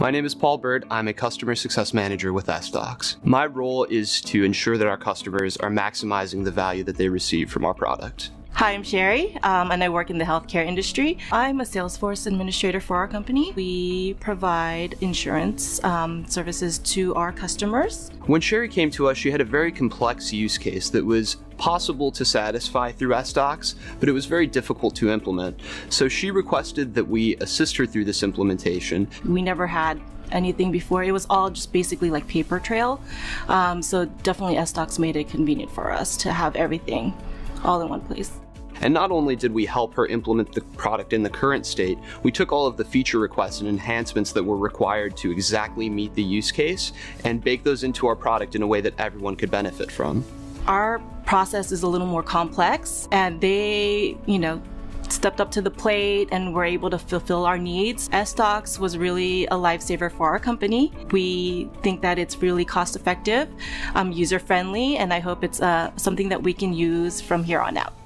My name is Paul Bird. I'm a customer success manager with SDocs. My role is to ensure that our customers are maximizing the value that they receive from our product. Hi, I'm Sherry, um, and I work in the healthcare industry. I'm a Salesforce administrator for our company. We provide insurance um, services to our customers. When Sherry came to us, she had a very complex use case that was possible to satisfy through SDocs, but it was very difficult to implement. So she requested that we assist her through this implementation. We never had anything before. It was all just basically like paper trail. Um, so definitely SDocs made it convenient for us to have everything all in one place. And not only did we help her implement the product in the current state, we took all of the feature requests and enhancements that were required to exactly meet the use case and bake those into our product in a way that everyone could benefit from. Our process is a little more complex and they, you know, stepped up to the plate and were able to fulfill our needs. SDocs was really a lifesaver for our company. We think that it's really cost effective, um, user friendly, and I hope it's uh, something that we can use from here on out.